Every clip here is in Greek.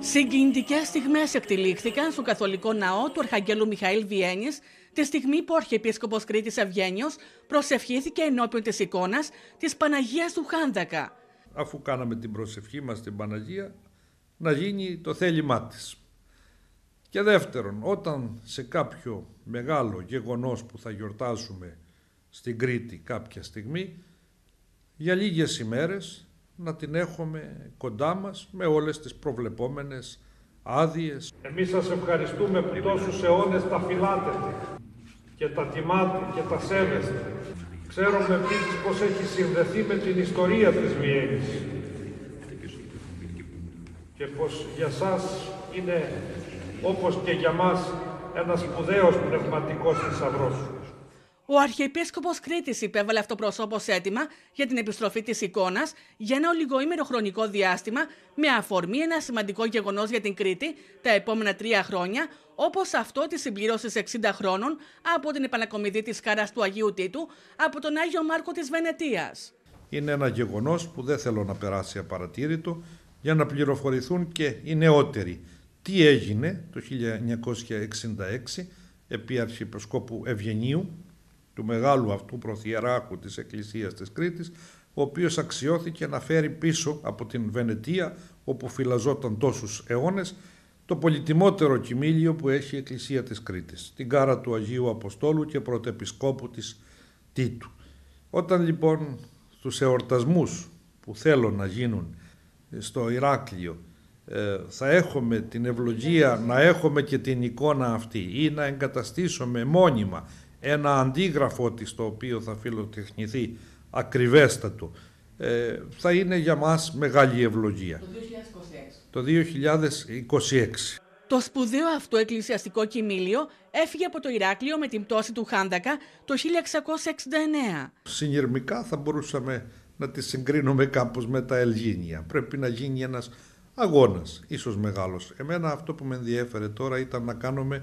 Συγκινητικές στιγμές εκτελήχθηκαν στο Καθολικό Ναό του Αρχαγγέλου Μιχαήλ Βιέννης τη στιγμή που ο Αρχιεπίσκοπος Κρήτης Ευγένιος προσευχήθηκε ενώπιον της εικόνας της Παναγίας του Χάνδακα. Αφού κάναμε την προσευχή μας στην Παναγία, να γίνει το θέλημά της. Και δεύτερον, όταν σε κάποιο μεγάλο γεγονός που θα γιορτάσουμε στην Κρήτη κάποια στιγμή, για λίγες ημέρες να την έχουμε κοντά μας με όλες τις προβλεπόμενες άδειες. Εμείς σας ευχαριστούμε που τόσους αιώνες τα φυλάτετε και τα τιμάτε και τα σέβεστε. Ξέρουμε επίσης πως έχει συνδεθεί με την ιστορία της Βιέννης και πως για σας είναι όπως και για μας ένας σπουδαίος πνευματικός θησαυρός. Ο Αρχιεπίσκοπος Κρήτης υπέβαλε αυτοπροσώπως έτοιμα για την επιστροφή της εικόνας για ένα ολιγοήμερο χρονικό διάστημα με αφορμή ένα σημαντικό γεγονός για την Κρήτη τα επόμενα τρία χρόνια, όπως αυτό της συμπλήρωσης 60 χρόνων από την επανακομιδή της Κάρας του Αγίου Τίτου από τον Άγιο Μάρκο της Βενετίας. Είναι ένα γεγονός που δεν θέλω να περάσει απαρατήρητο για να πληροφορηθούν και οι νεότεροι. Τι έγινε το 1966 επί Αρχιεπισκόπου Ευγενίου; Του μεγάλου αυτού προθιεράρχου της Εκκλησίας της Κρήτης, ο οποίος αξιώθηκε να φέρει πίσω από την Βενετία, όπου φυλαζόταν τόσους αιώνες, το πολυτιμότερο κοιμήλιο που έχει η Εκκλησία της Κρήτης, την κάρα του Αγίου Αποστόλου και πρωτεπισκόπου της Τίτου. Όταν λοιπόν στους εορτασμούς που θέλω να γίνουν στο Ηράκλειο ε, θα έχουμε την ευλογία να έχουμε και την εικόνα αυτή ή να εγκαταστήσουμε μόνιμα ένα αντίγραφο της το οποίο θα φιλοτεχνηθεί ακριβέστατο ε, θα είναι για μας μεγάλη ευλογία. Το 2026. Το σπουδαίο αυτό εκκλησιαστικό κοιμήλιο έφυγε από το Ηράκλειο με την πτώση του Χάντακα το 1669. Συνειρμικά θα μπορούσαμε να τη συγκρίνουμε κάπως με τα Ελγίνια. Πρέπει να γίνει ένας αγώνας, ίσως μεγάλος. Εμένα αυτό που με ενδιέφερε τώρα ήταν να κάνουμε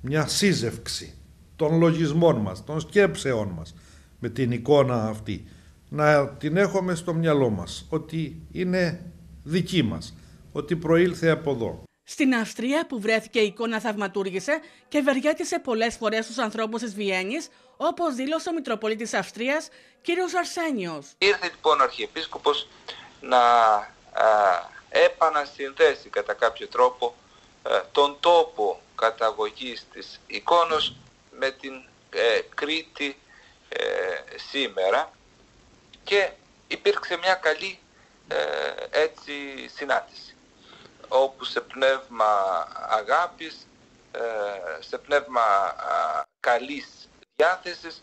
μια σύζευξη των λογισμών μας, των σκέψεών μας με την εικόνα αυτή. Να την έχουμε στο μυαλό μας, ότι είναι δική μας, ότι προήλθε από εδώ. Στην Αυστρία που βρέθηκε η εικόνα θαυματούργησε και ευεργέτησε πολλές φορές τους ανθρώπους της Βιέννης, όπως δήλωσε ο Μητροπολίτης Αυστρίας, κύριος Αρσένιος. Ήρθε λοιπόν ο Αρχιεπίσκοπος να α, επανασυνδέσει κατά κάποιο τρόπο τον τόπο καταγωγής της εικόνος με την ε, Κρήτη ε, σήμερα και υπήρξε μια καλή ε, έτσι συνάντηση όπου σε πνεύμα αγάπης, ε, σε πνεύμα καλής διάθεσης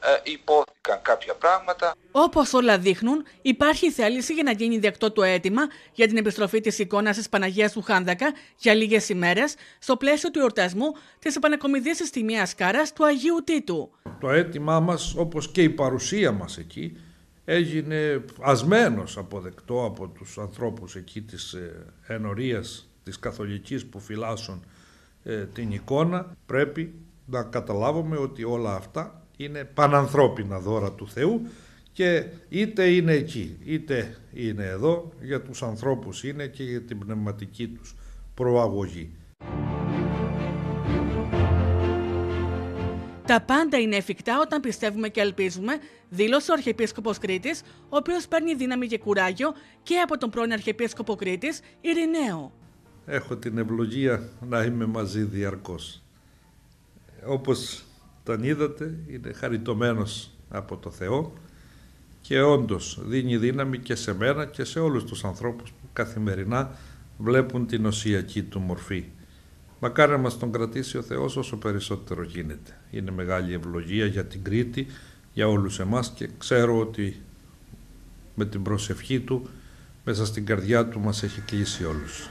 ε, υπόθηκαν κάποια πράγματα. Όπως όλα δείχνουν, υπάρχει θέληση για να γίνει δεκτό το αίτημα για την επιστροφή της εικόνας της Παναγίας του Χάνδακα για λίγες ημέρες στο πλαίσιο του εορτασμού της επανακομιδής της τιμίας κάρας του Αγίου Τίτου. Το αίτημά μας, όπως και η παρουσία μας εκεί, έγινε ασμένος αποδεκτό από τους ανθρώπους εκεί της ε, ενορίας της καθολικής που φυλάσσουν ε, την εικόνα πρέπει να καταλάβουμε ότι όλα αυτά είναι πανανθρώπινα δώρα του Θεού και είτε είναι εκεί είτε είναι εδώ για τους ανθρώπους είναι και για την πνευματική τους προαγωγή. Τα πάντα είναι εφικτά όταν πιστεύουμε και ελπίζουμε, δήλωσε ο Αρχιεπίσκοπος Κρήτης, ο οποίος παίρνει δύναμη και κουράγιο και από τον πρώην Αρχιεπίσκοπο Κρήτης, Ειρηναίο. Έχω την ευλογία να είμαι μαζί διαρκώς. Όπως τον είδατε, είναι χαριτωμένος από το Θεό και όντως δίνει δύναμη και σε μένα και σε όλους τους ανθρώπους που καθημερινά βλέπουν την οσιακή του μορφή. Μακάρι να μας τον κρατήσει ο Θεός όσο περισσότερο γίνεται. Είναι μεγάλη ευλογία για την Κρήτη, για όλους εμάς και ξέρω ότι με την προσευχή του μέσα στην καρδιά του μας έχει κλείσει όλους.